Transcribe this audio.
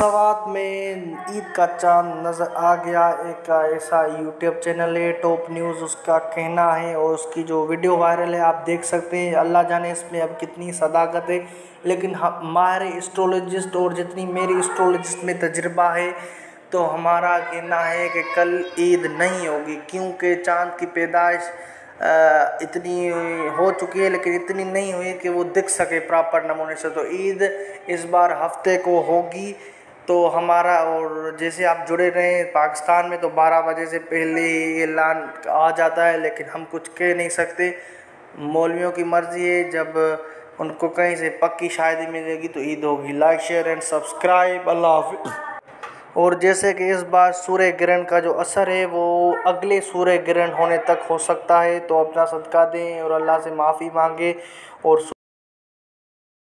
सवात में ईद का चाँद नज़र आ गया। एक ऐसा यूट्यूब चैनल है टॉप न्यूज़ उसका कहना है और उसकी जो वीडियो वायरल है, आप देख सकते हैं। अल्लाह जाने इसमें अब कितनी सदाकत है। लेकिन हमारे एस्ट्रोलॉजिस्ट और जितनी मेरी एस्ट्रोलॉजिस्ट में तजर्बा है तो हमारा कहना है कि कल ईद नहीं होगी, क्योंकि चाँद की पैदाइश इतनी हो चुकी है, लेकिन इतनी नहीं हुई कि वो दिख सके प्रॉपर नमूने से। तो ईद इस बार हफ़्ते को होगी। तो हमारा और जैसे आप जुड़े रहें पाकिस्तान में तो 12 बजे से पहले ही ऐलान आ जाता है, लेकिन हम कुछ कह नहीं सकते। मौलवियों की मर्ज़ी है, जब उनको कहीं से पक्की शादी मिलेगी तो ईद होगी। Like share and subscribe Allah और जैसे कि इस बार सूर्य ग्रहण का जो असर है, वो अगले सूर्य ग्रहण होने तक हो सकता है तो अपना सदका दें और अल्लाह से माफ़ी मांगे और